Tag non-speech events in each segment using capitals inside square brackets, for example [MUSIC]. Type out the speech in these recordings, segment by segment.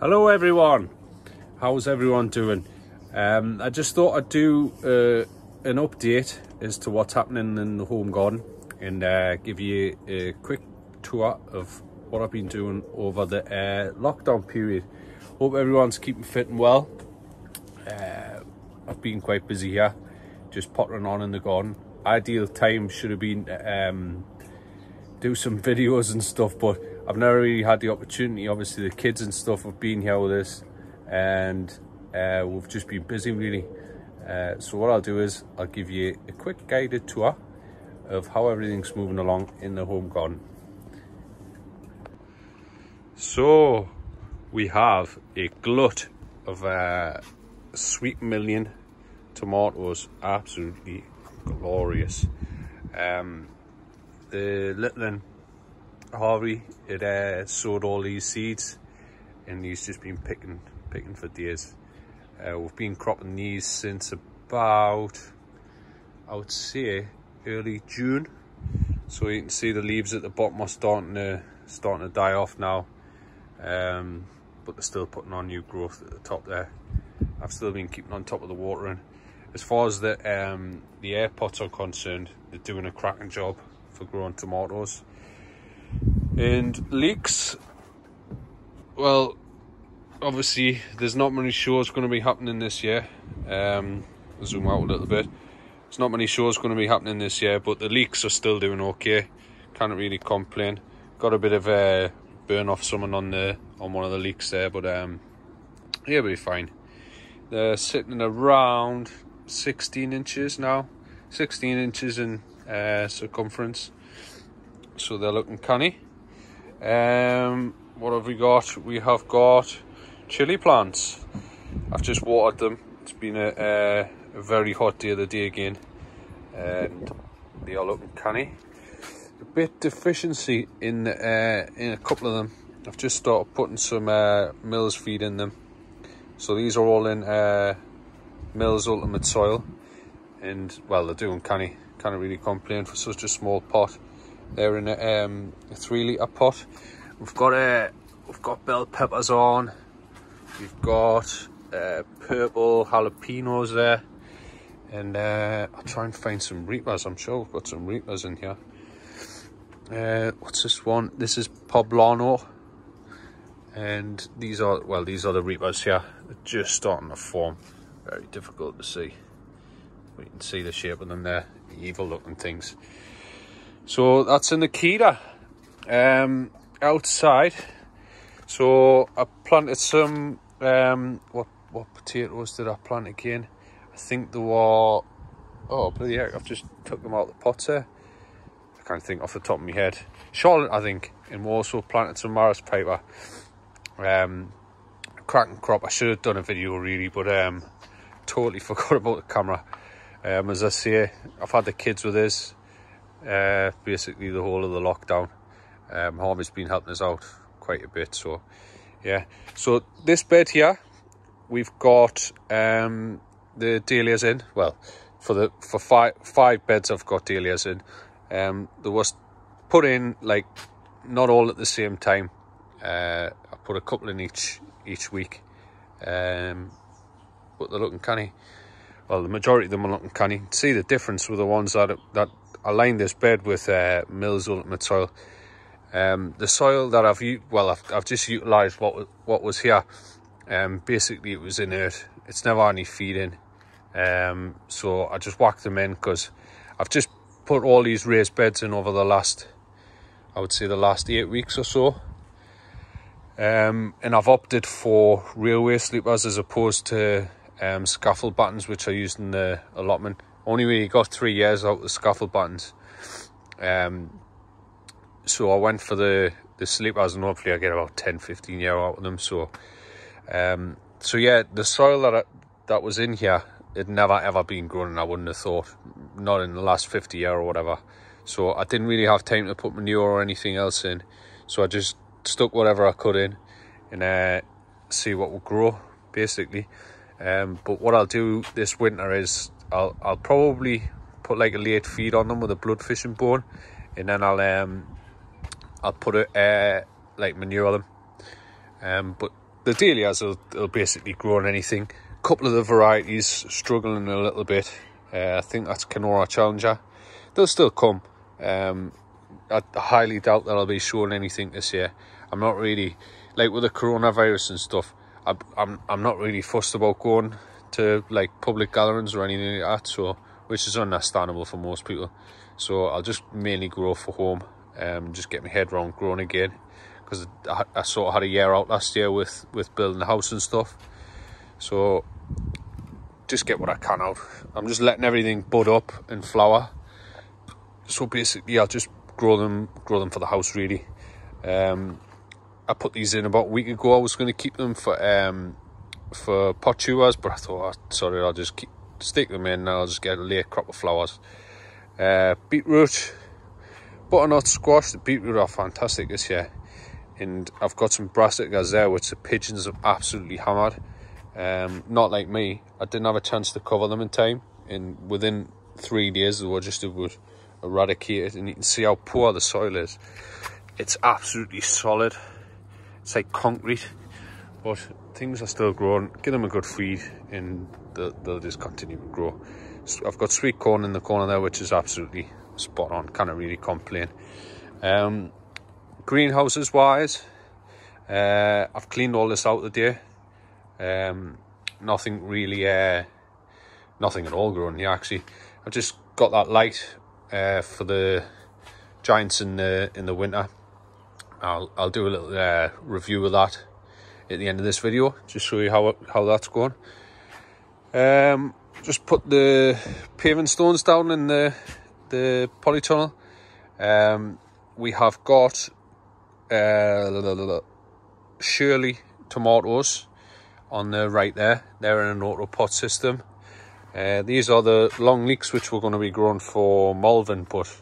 Hello everyone, how's everyone doing? Um, I just thought I'd do uh, an update as to what's happening in the home garden and uh, give you a quick tour of what I've been doing over the uh, lockdown period. Hope everyone's keeping fit and well. Uh, I've been quite busy here, just pottering on in the garden. Ideal time should have been um, do some [LAUGHS] videos and stuff, but I've never really had the opportunity. Obviously, the kids and stuff have been here with us, and uh, we've just been busy really. Uh, so what I'll do is I'll give you a quick guided tour of how everything's moving along in the home garden. So we have a glut of uh, sweet million tomatoes, absolutely glorious. Um, the little Harvey had uh, sowed all these seeds and he's just been picking picking for days. Uh, we've been cropping these since about, I would say, early June. So you can see the leaves at the bottom are starting to starting to die off now. Um, but they're still putting on new growth at the top there. I've still been keeping on top of the watering. As far as the um, the air pots are concerned, they're doing a cracking job for growing tomatoes. And leeks, well, obviously there's not many shows going to be happening this year. Um, zoom out a little bit. There's not many shows going to be happening this year, but the leeks are still doing okay. Can't really complain. Got a bit of a burn off someone on the on one of the leeks there, but um, yeah, be fine. They're sitting around 16 inches now, 16 inches in uh, circumference. So they're looking canny. Um, what have we got? We have got chili plants. I've just watered them. It's been a, a, very hot day of the day again, and they are looking canny. A bit deficiency in uh, in a couple of them. I've just started putting some uh, Mills feed in them. So these are all in uh, Mills Ultimate Soil, and well, they're doing canny. Can't really complain for such a small pot. They're in a, um, a three litre pot. We've got a we've got bell peppers on. We've got uh, purple jalapenos there. And uh, I'll try and find some reapers. I'm sure we've got some reapers in here. Uh, what's this one? This is poblano. And these are, well, these are the reapers here. They're just starting to form. Very difficult to see. We can see the shape of them there. Evil looking things. So that's in the Keder. Um, outside. So I planted some um, what what potatoes did I plant again? I think there were oh bloody heck, I've just took them out of the pots there. I can't think off the top of my head. Charlotte, I think, in Warsaw planted some Maris Piper. Um cracking crop. I should have done a video really, but um totally [LAUGHS] forgot about the camera. Um as I say, I've had the kids with us uh basically the whole of the lockdown. Um Harvey's been helping us out quite a bit, so yeah. So this bed here we've got um, the dahlias in. Well, for the for five five beds, I've got dahlias in. Um, there was put in like not all at the same time. Uh, I put a couple in each each week, um, but they're looking canny. Well, the majority of them are looking canny. See the difference with the ones that that I lined this bed with uh, Mills Ultimate Soil. Um, the soil that I've well, I've, I've just utilised what what was here um, basically, it was inert. It's never any feeding. Um, so I just whacked them in because I've just put all these raised beds in over the last, I would say the last eight weeks or so. Um, and I've opted for railway sleepers as opposed to um, scaffold battens, which I used in the allotment. Only really got three years out of the scaffold buttons. Um, so I went for the, the sleepers and hopefully I get about 10, 15 year out of them. So um, so yeah, the soil that I, that was in here, it never ever been grown. And I wouldn't have thought, not in the last 50 year or whatever. So I didn't really have time to put manure or anything else in. So I just stuck whatever I could in and uh, see what will grow, basically. Um, but what I'll do this winter is I'll I'll probably put like a late feed on them with a blood fishing bone, and then I'll um I'll put it uh, like manure them. Um, but the dahlias will, will basically grow on anything. A couple of the varieties struggling a little bit. Uh, I think that's Kenora Challenger. They'll still come. Um, I highly doubt that I'll be showing anything this year. I'm not really like with the coronavirus and stuff. I'm I'm I'm not really fussed about going to like public gatherings or anything like that. So which is understandable for most people. So I'll just mainly grow for home. Um, just get my head around growing again because I, I, sort of had a year out last year with with building the house and stuff. So just get what I can out. I'm just letting everything bud up and flower. So basically, I'll just grow them, grow them for the house really. Um, I put these in about a week ago. I was going to keep them for um, for pot chewers, but I thought, oh, sorry, I'll just keep stick them in. and I'll just get a late crop of flowers. Uh, beetroot, butternut squash. The beetroot are fantastic this year and I've got some brassicas there which the pigeons have absolutely hammered. Um, not like me, I didn't have a chance to cover them in time, and within three days they were just about eradicated, and you can see how poor the soil is. It's absolutely solid. It's like concrete, but things are still growing. Give them a good feed, and they'll, they'll just continue to grow. So I've got sweet corn in the corner there, which is absolutely spot on. Can't really complain. Um, greenhouses wise uh, I've cleaned all this out today um, nothing really uh, nothing at all growing here actually I've just got that light uh, for the giants in the in the winter I'll, I'll do a little uh, review of that at the end of this video just show you how how that's going um, just put the paving stones down in the the polytunnel um, we have got uh, Shirley tomatoes on the right there. They're in an auto pot system. Uh, these are the long leeks which we're going to be growing for Malvern, but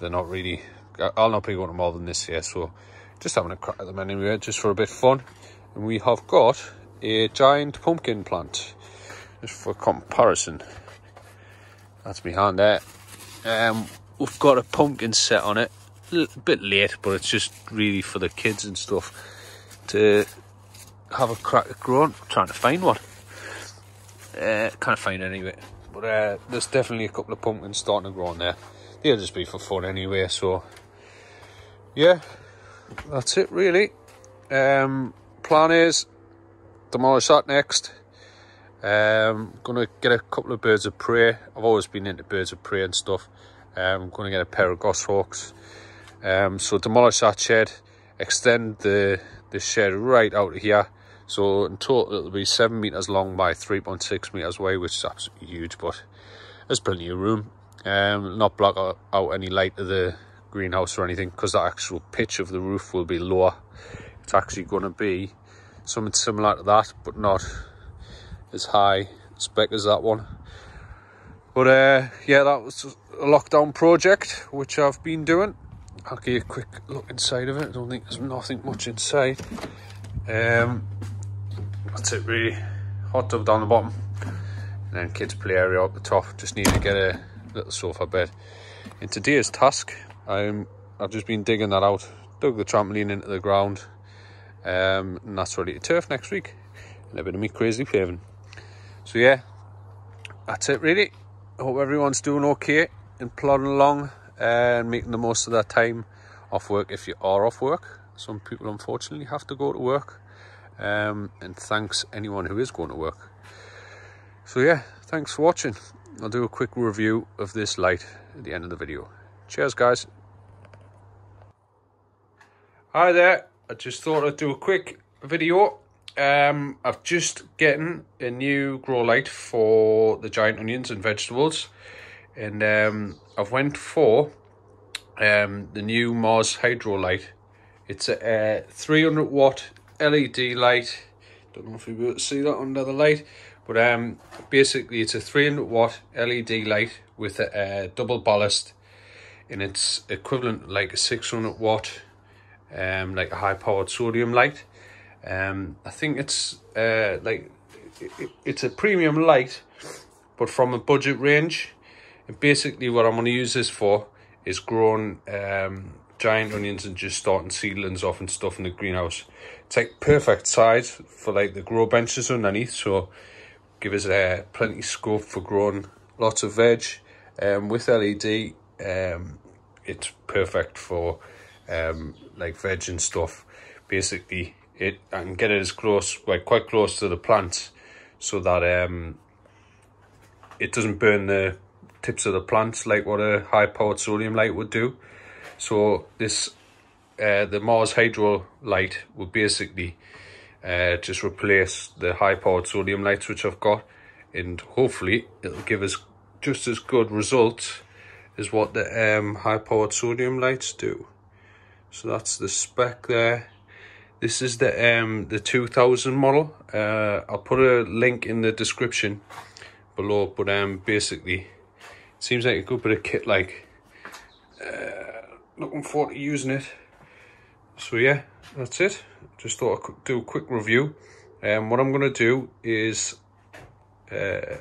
they're not really. I'll not be going to Malvern this year, so just having a crack at them anyway, just for a bit of fun. And we have got a giant pumpkin plant, just for comparison. That's behind there. Um, we've got a pumpkin set on it a bit late, but it's just really for the kids and stuff to have a crack at growing. I'm trying to find one. Uh, can't find anyway. But uh, there's definitely a couple of pumpkins starting to grow on there. They'll just be for fun anyway, so yeah, that's it really. Um, plan is demolish that next. Um, gonna get a couple of birds of prey. I've always been into birds of prey and stuff. Um, I'm gonna get a pair of goshawks um, so demolish that shed, extend the, the shed right out here. So in total it'll be 7 metres long by 3.6 metres wide, which is absolutely huge, but there's plenty of room. Um, not block out any light of the greenhouse or anything because the actual pitch of the roof will be lower. It's actually going to be something similar to that, but not as high spec as that one. But uh, yeah, that was a lockdown project which I've been doing. I'll give you a quick look inside of it. I don't think there's nothing much inside. Um, that's it really. Hot tub down the bottom. And then kids play area up the top. Just need to get a little sofa bed. In today's task, I'm, I've just been digging that out. Dug the trampoline into the ground. Um, and that's ready to turf next week. And a bit of me crazy paving. So yeah, that's it really. Hope everyone's doing okay and plodding along and making the most of that time off work if you are off work. Some people unfortunately have to go to work. Um, and thanks anyone who is going to work. So yeah, thanks for watching. I'll do a quick review of this light at the end of the video. Cheers guys. Hi there, I just thought I'd do a quick video. Um, I've just getting a new grow light for the giant onions and vegetables and um, I've went for um, the new Mars Hydro light. It's a, a 300 watt LED light. Don't know if you'll be able to see that under the light, but um, basically it's a 300 watt LED light with a, a double ballast, and it's equivalent like a 600 watt, um, like a high powered sodium light. Um, I think it's uh, like it, it's a premium light, but from a budget range and basically what I'm going to use this for is growing um, giant onions and just starting seedlings off and stuff in the greenhouse. it's like perfect size for like the grow benches underneath so give us uh, plenty scope for growing lots of veg um, with LED um, it's perfect for um, like veg and stuff basically it I can get it as close like quite close to the plant so that um, it doesn't burn the tips of the plants like what a high powered sodium light would do so this uh, the Mars Hydro light will basically uh, just replace the high powered sodium lights which I've got and hopefully it'll give us just as good results as what the um, high powered sodium lights do. So that's the spec there. This is the um, the 2000 model. Uh, I'll put a link in the description below, but um, basically it seems like a good bit of kit like. Uh, looking forward to using it so yeah that's it just thought i could do a quick review and um, what i'm to do is uh,